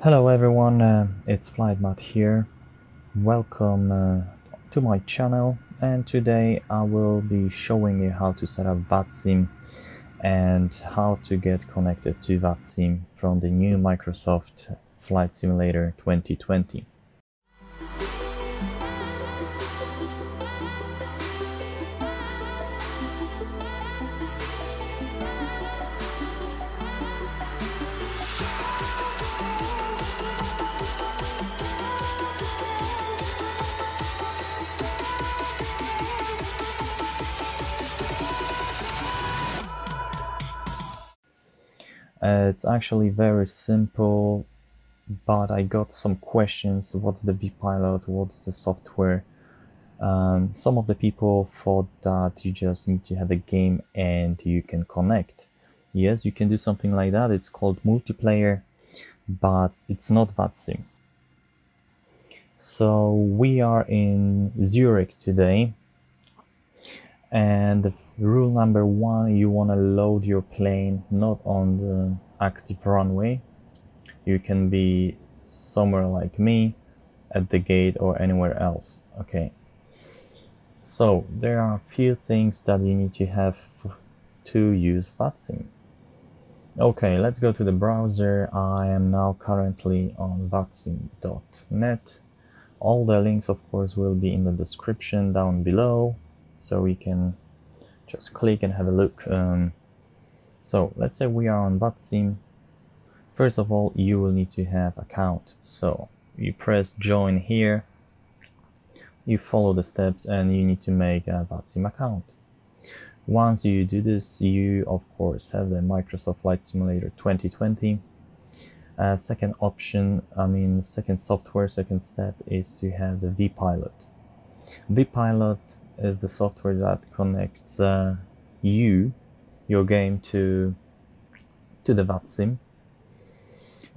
Hello everyone, uh, it's FlightMat here. Welcome uh, to my channel and today I will be showing you how to set up VATSIM and how to get connected to VATSIM from the new Microsoft Flight Simulator 2020. Uh, it's actually very simple, but I got some questions. What's the vPilot? What's the software? Um, some of the people thought that you just need to have a game and you can connect. Yes, you can do something like that. It's called multiplayer, but it's not VATSIM. So we are in Zurich today and rule number one you want to load your plane not on the active runway. You can be somewhere like me at the gate or anywhere else okay? So there are a few things that you need to have to use VATSIM okay let's go to the browser. I am now currently on vatsim.net all the links of course will be in the description down below so we can just click and have a look um, so let's say we are on VATSIM first of all you will need to have account so you press join here. You follow the steps and you need to make a VATSIM account. Once you do this you of course have the Microsoft Flight Simulator 2020 uh, second option I mean second software second step is to have the vPilot vPilot is the software that connects uh, you, your game, to to the VATSIM.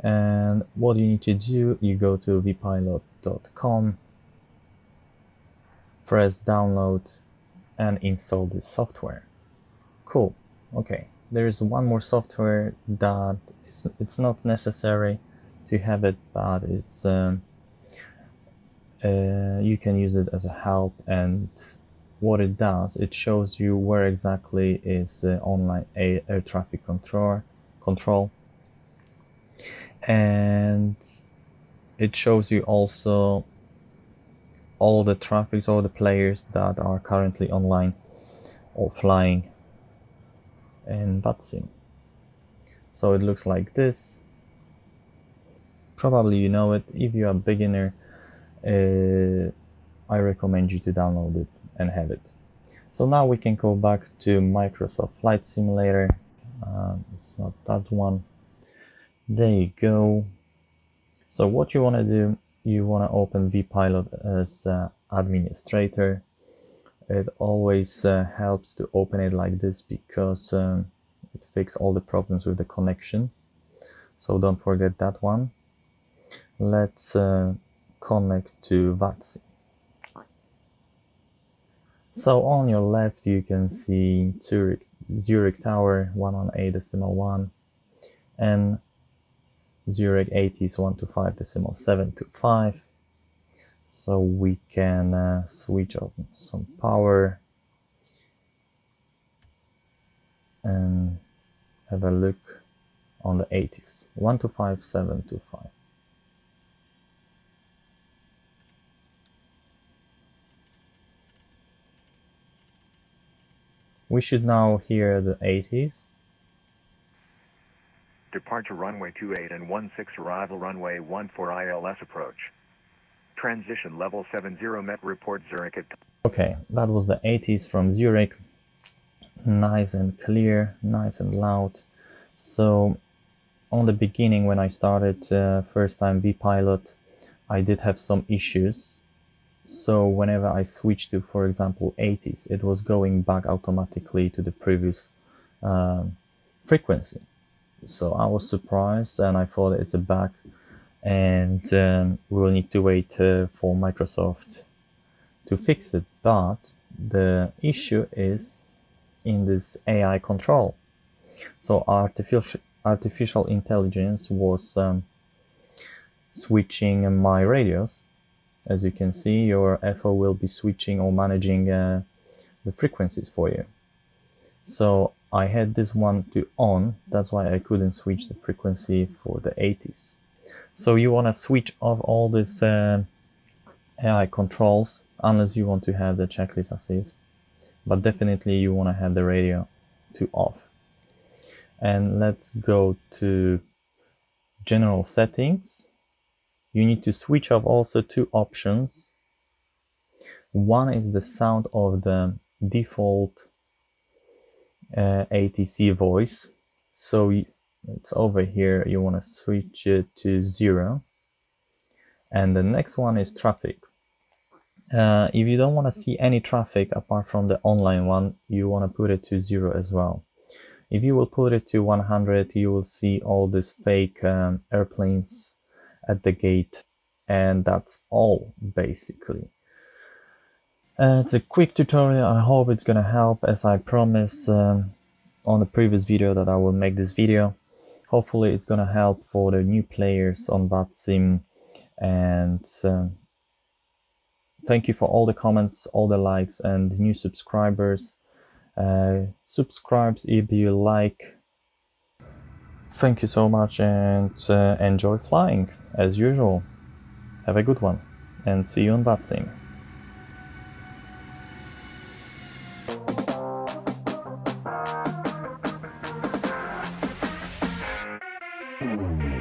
And what you need to do, you go to vpilot.com, press download, and install this software. Cool. Okay. There is one more software that it's, it's not necessary to have it, but it's um, uh, you can use it as a help and what it does, it shows you where exactly is the online air, air traffic control, control, and it shows you also all the traffics, all the players that are currently online or flying in VATSIM. So it looks like this. Probably you know it. If you're a beginner, uh, I recommend you to download it and have it. So now we can go back to Microsoft Flight Simulator. Um, it's not that one. There you go. So what you want to do, you want to open vPilot as uh, administrator. It always uh, helps to open it like this because um, it fixes all the problems with the connection. So don't forget that one. Let's uh, connect to VATSIM. So on your left you can see Zurich, Zurich Tower 118.1 and Zurich ATIS 125.725 so we can uh, switch on some power and have a look on the ATIS 125.725 We should now hear the ATIS. Departure runway 28 and 16 arrival runway 14 ILS approach. Transition level 70 met report Zurich at... Okay, that was the ATIS from Zurich. Nice and clear, nice and loud. So on the beginning when I started uh, first time vPilot, I did have some issues so whenever I switched to, for example, ATIS, it was going back automatically to the previous um, frequency. So I was surprised and I thought it's a bug and um, we will need to wait uh, for Microsoft to fix it. But the issue is in this AI control. So artificial artificial intelligence was um, switching my radios. As you can see, your FO will be switching or managing uh, the frequencies for you. So I had this one to on, that's why I couldn't switch the frequency for the ATIS. So you want to switch off all these uh, AI controls unless you want to have the checklist assist, but definitely you want to have the radio to off. And let's go to general settings. You need to switch off also two options. One is the sound of the default uh, ATC voice. So it's over here. You want to switch it to zero. And the next one is traffic. Uh, if you don't want to see any traffic apart from the online one, you want to put it to zero as well. If you will put it to 100, you will see all these fake um, airplanes at the gate. And that's all basically. Uh, it's a quick tutorial. I hope it's gonna help as I promised um, on the previous video that I will make this video. Hopefully it's gonna help for the new players on VATSIM and uh, thank you for all the comments, all the likes and new subscribers. Uh, subscribes if you like. Thank you so much and uh, enjoy flying as usual. Have a good one and see you on VATSIM. Thank